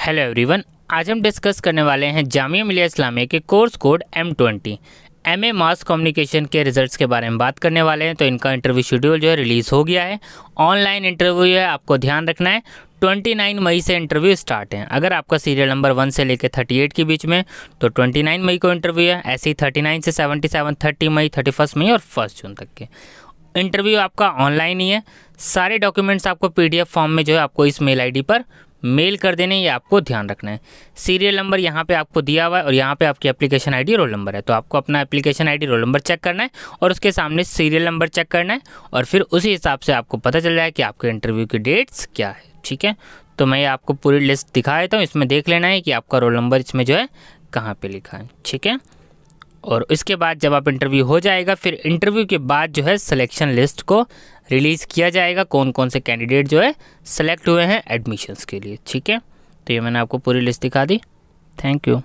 Hello everyone आज हम discuss करने वाले हैं जामिया मिलिया इस्लामिया के course code M twenty M A mass communication के रिजल्ट्स के बारे में बात करने वाले हैं तो इनका इंटरव्यू शेड्यूल जो है रिलीज़ हो गया है। ऑनलाइन इंटरव्यू है, आपको ध्यान रखना है। 29 मई से इंटरव्यू स्टार्ट है। अगर आपका सीरियल नंबर वन से लेकर 38 के बीच में तो 29 मई को इंटरव्यू है। ऐसे ही 39 से 77 30 मई 31 मई और फ़र्स्ट जून तक के। इंटरव्यू आपका ऑनलाइन ही है। सारे डॉक्यूमेंट्स आपको पीडीएफ फॉर्म में जो है, आपको इस मेल आईडी पर मेल कर देने, ये आपको ध्यान रखना है। सीरियल नंबर यहाँ पे आपको दिया हुआ है और यहाँ पे आपकी एप्लीकेशन आईडी रोल नंबर है। तो आपको अपना application ID roll number check करना है और उसके सामने सीरियल नंबर चेक करना है और फिर उसी हिसाब से आपको पता चल जाए कि आपके इंटरव्यू की डेट्स क्या है, ठीक है? तो मैं आपको पूरी लिस्ट दिखा देता हूँ। इसमें देख लेना है कि आपका रोल नंबर इसमें जो है कहाँ पर लिखा है, ठीक है? और इसके बाद जब आप इंटरव्यू हो जाएगा, फिर इंटरव्यू के बाद जो है सिलेक्शन लिस्ट को रिलीज़ किया जाएगा कौन कौन से कैंडिडेट जो है सेलेक्ट हुए हैं एडमिशन्स के लिए। ठीक है? तो ये मैंने आपको पूरी लिस्ट दिखा दी। Thank you